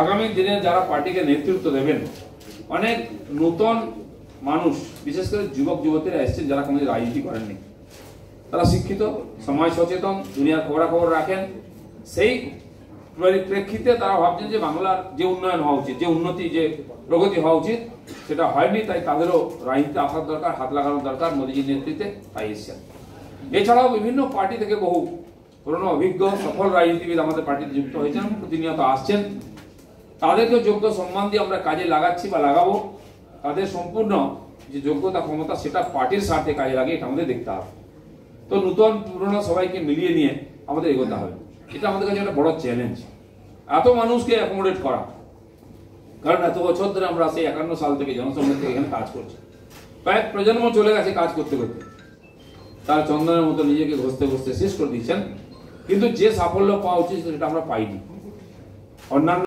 আগামী দিনে যারা পার্টিকে নেতৃত্ব দেবেন, অনেক নূতন মানুষ, বিশেষ করে যুবক, যুবতীরা এসছেন যারা কোনোদিন রাজনীতি করেননি। তারা শিক্ষিত, সমাজ সচেতন, দুনিয়ার খবরাখবর রাখেন। সেই পরিপ্রেক্ষিতে তারা ভাবছেন যে বাংলার যে উন্নয়ন হওয়া উচিত, যে উন্নতি, যে প্রগতি হওয়া উচিত, সেটা হয়নি, তাই তাদেরও রাজনীতিতে আসার দরকার, হাত লাগানোর দরকার মোদীজির নেতৃত্বে, তাই এসছেন। এছাড়াও বিভিন্ন পার্টি থেকে বহু পুরনো, অভিজ্ঞ, সফল রাজনীতিবিদ আমাদের পার্টিতে যুক্ত হয়েছেন, প্রতিনিয়ত আসছেন। তাদেরকে যোগ্য সম্মান দিয়ে আমরা কাজে লাগাচ্ছি বা লাগাবো। তাদের সম্পূর্ণ যে যোগ্যতা, ক্ষমতা, সেটা পার্টির স্বার্থে কাজে লাগে এটা আমাদের দেখতে হবে। তো নূতন, পুরনো সবাইকে মিলিয়ে নিয়ে আমাদের এগোতে হবে। এটা আমাদের কাছে একটা বড় চ্যালেঞ্জ এত মানুষকে অ্যাকোমোডেট করা। কারণ এত বছর ধরে আমরা সেই একান্ন সাল থেকে জনসংখ্যা থেকে এখানে কাজ করছি। প্রায় প্রজন্ম চলে গেছে কাজ করতে করতে। তার চন্দনের মতো নিজেকে ঘষতে ঘষতে শেষ করে দিয়েছেন। কিন্তু যে সাফল্য পাওয়া উচিত সেটা আমরা পাইনি। অন্যান্য